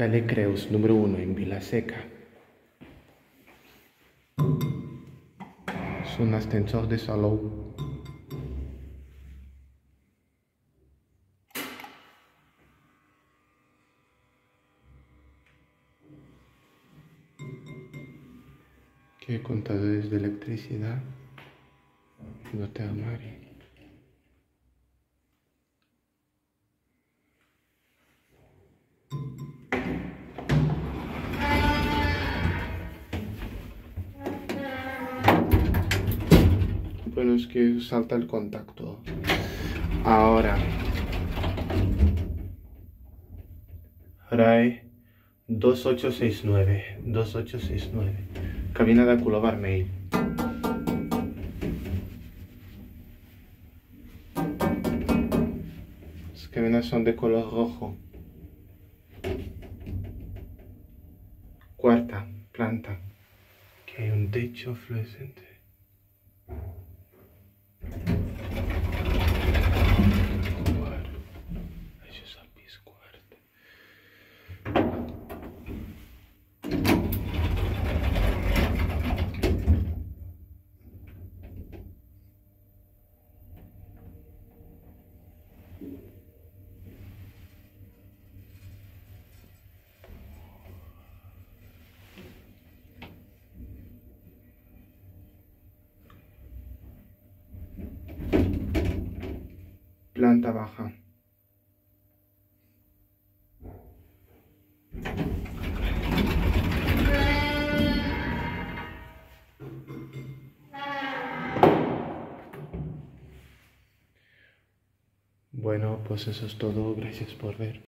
Calle Creus, número 1, en Vilaseca. Es un ascensor de salón. Que contadores de electricidad. No te amaré. Bueno, es que salta el contacto. Ahora. RAE 2869. 2869. Cabina de culo vermell. Las cabinas son de color rojo. Cuarta planta. Que hay un techo fluorescente. Planta baja. Bueno, pues eso es todo. Gracias por ver.